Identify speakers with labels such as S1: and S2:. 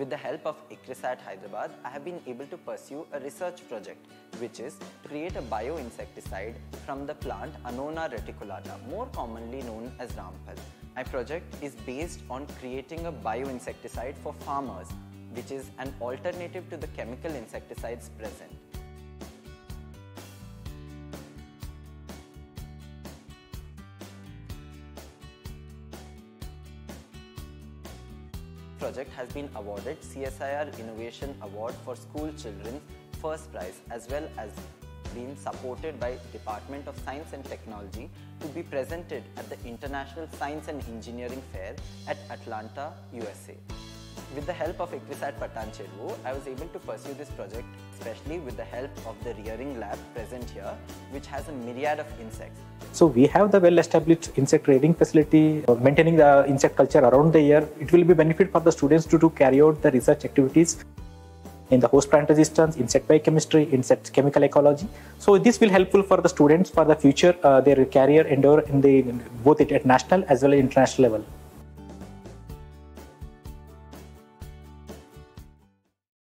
S1: With the help of ICRISAT Hyderabad, I have been able to pursue a research project which is to create a bioinsecticide from the plant Annona reticulata, more commonly known as Ramphal. My project is based on creating a bioinsecticide for farmers, which is an alternative to the chemical insecticides present. Project has been awarded CSIR Innovation Award for School Children First Prize as well as been supported by Department of Science and Technology to be presented at the International Science and Engineering Fair at Atlanta, USA. With the help of ICRISAT Patancheru, I was able to pursue this project, especially with the help of the rearing lab present here, which has a myriad of insects.
S2: So we have the well-established insect rearing facility, uh, maintaining the insect culture around the year. It will be benefit for the students to, to carry out the research activities in the host plant resistance, insect biochemistry, insect chemical ecology. So this will helpful for the students for the future, uh, their career endeavor in the both at national as well as international level.